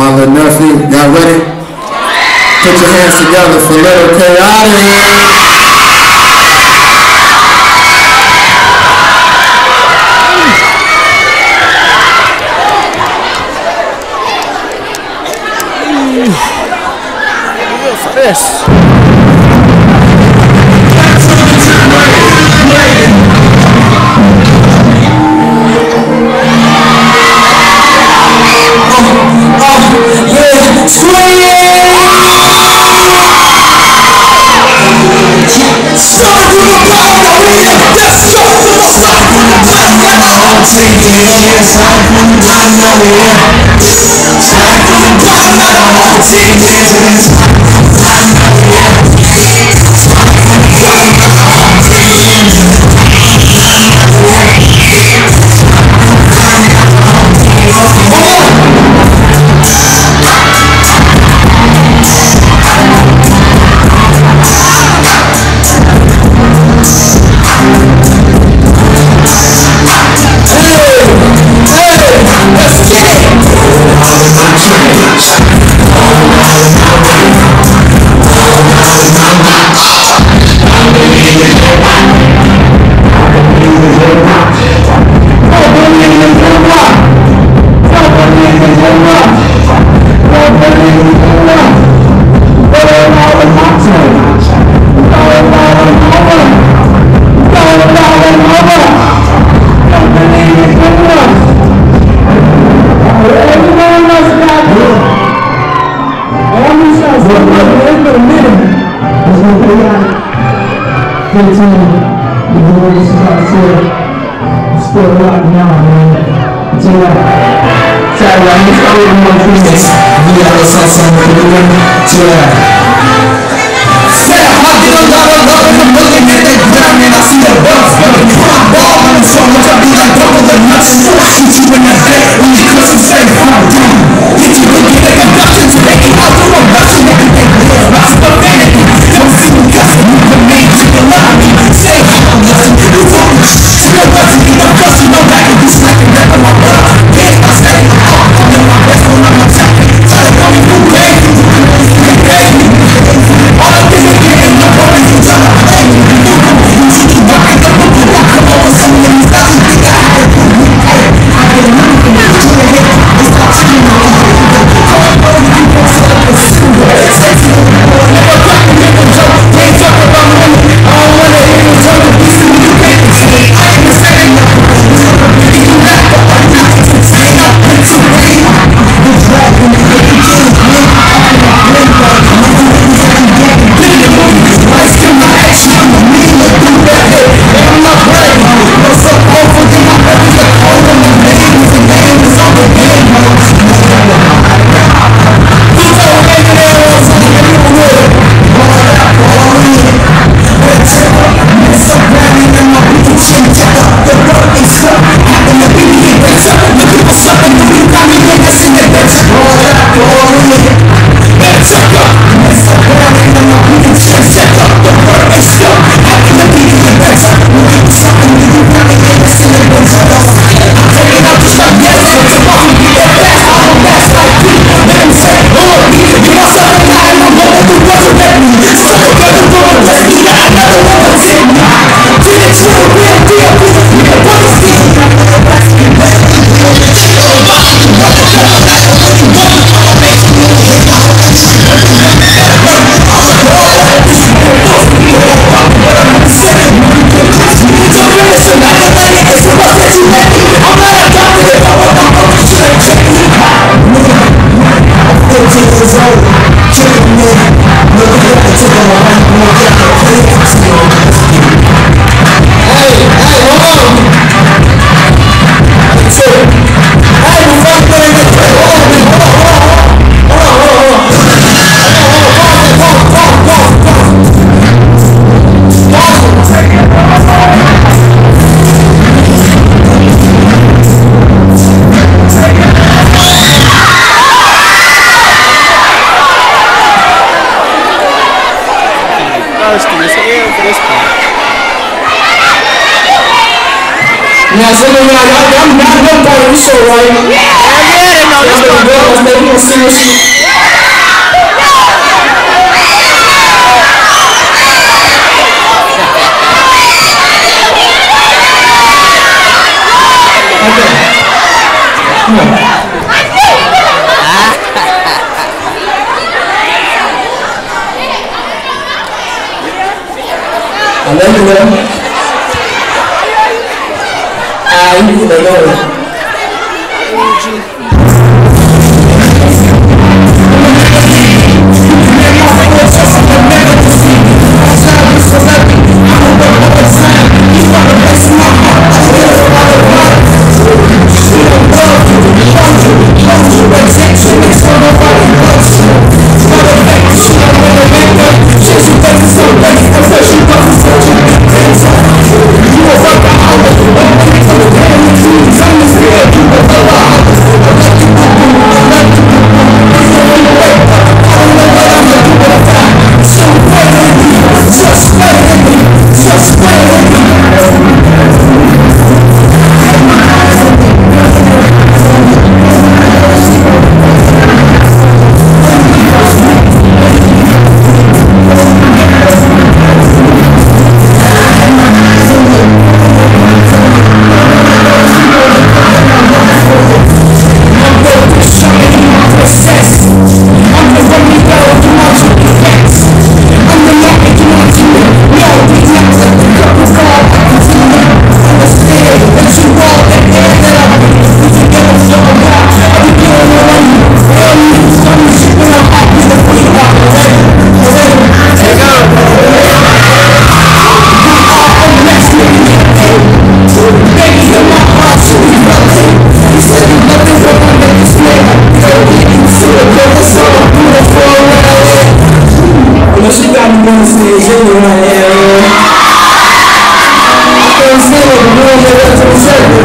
my little nephew. Y'all ready? Put your hands together for Little Kaotik. this. yeah, sakın tanrı Sakın tanrı Sevdiğiniz for a minute. There's no way out. 15, the boy is out here. It's still rocking out, man. It's all right. Tara, I'm just going to go through this. We are the sauce on the women. Tara. Set a hot deal, da da da da da looking at the ground and I see the box building. Crop ball on the phone, which I be like double the nuts. Shoot you in the head when you cuss and say, fuck you. Get you looking like a doctor today. I'll do a doctor. Mas também, não se nunca se nunca me despelar I'm not gonna y'all, y'all, y'all know part of the show, right? Yeah, yeah, they know this part. Y'all know the girls, man, we gonna I love you, man. irú ìlọ́lọ́run. kò sì gonna ń ṣẹ̀lẹ̀.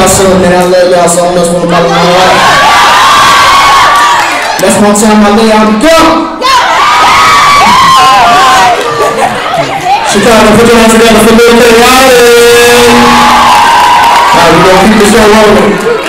y'all so man. I love y'all so much from the bottom of my heart. That's my time. I love y'all. Go! Chicago, put your hands together for Little K. Alright, we're gonna keep this show rolling.